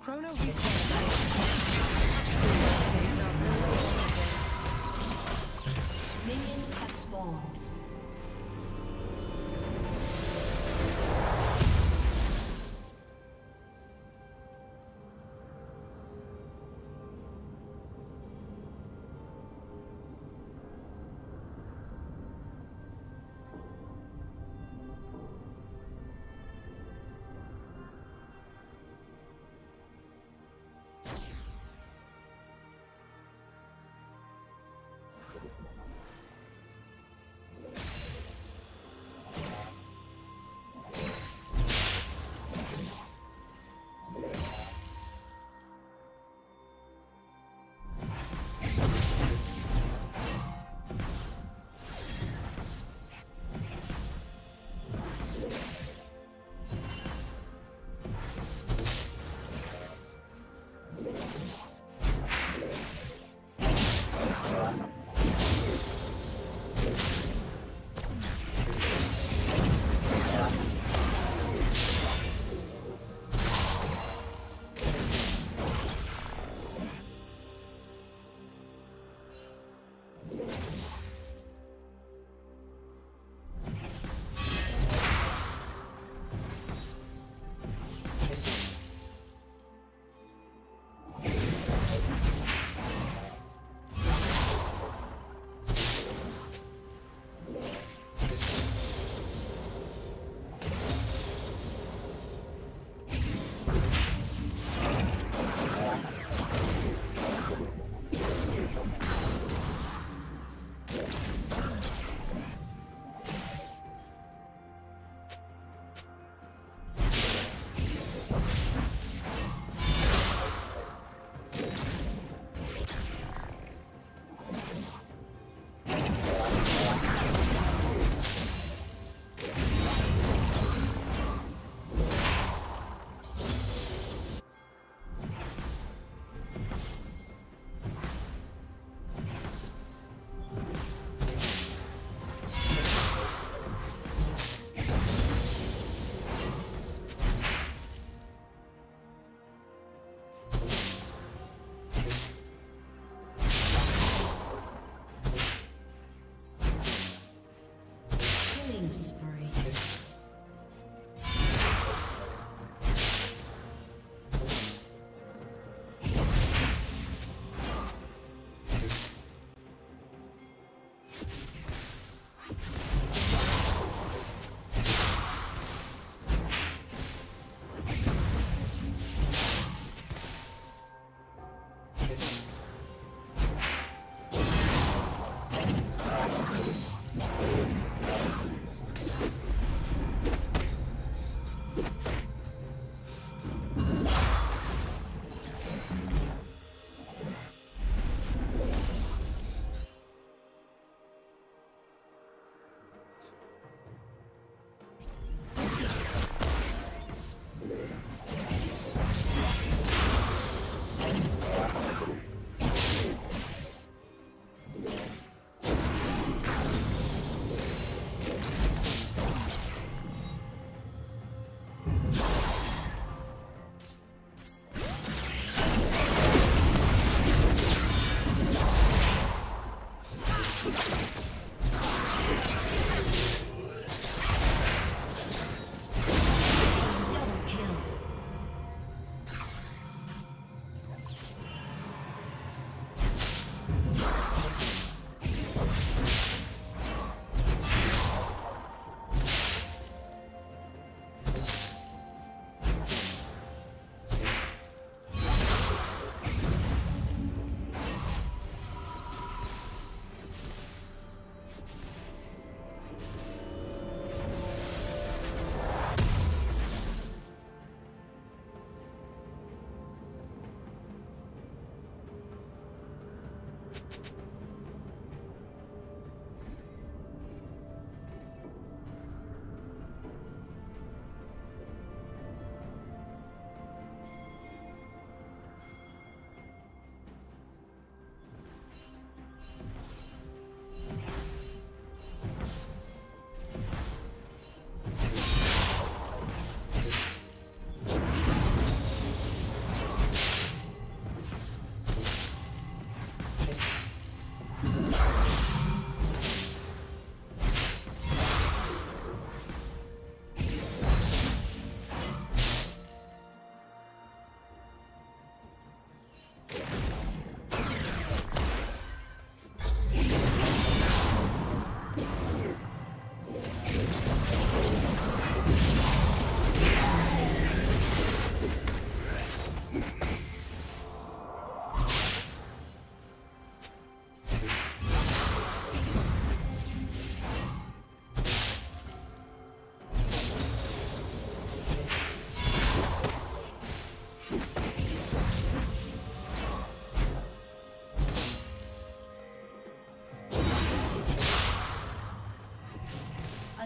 Chrono. Minions have spawned. Killing spree.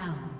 down.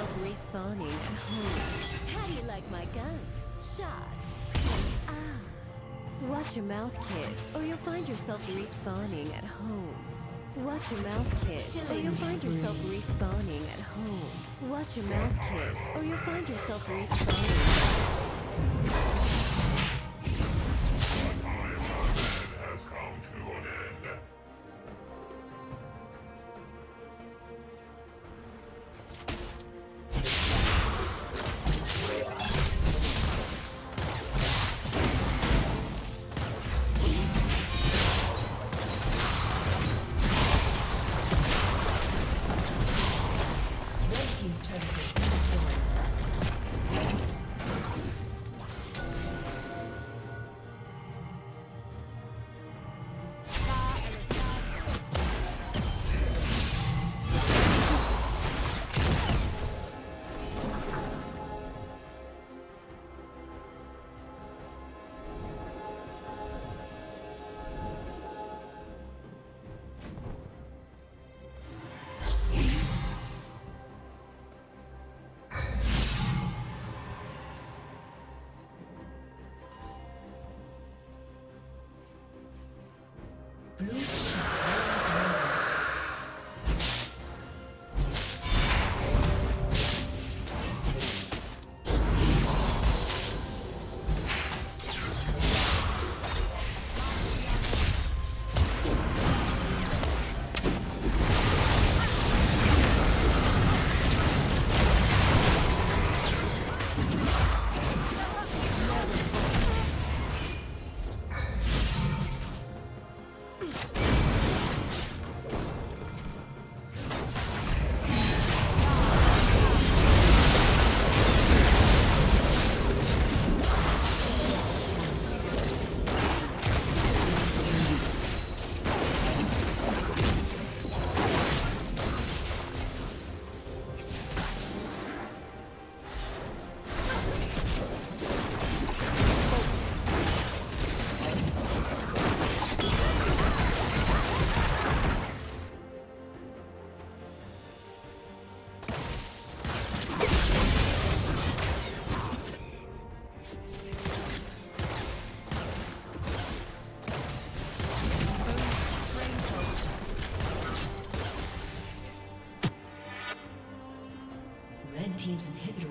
Respawning at home. How do you like my guns? Shot. Ah. Watch your mouth, kid, or you'll find yourself respawning at home. Watch your mouth, kid, or you'll find yourself respawning at home. Watch your mouth, kid, or you'll find yourself respawning.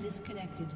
Disconnected.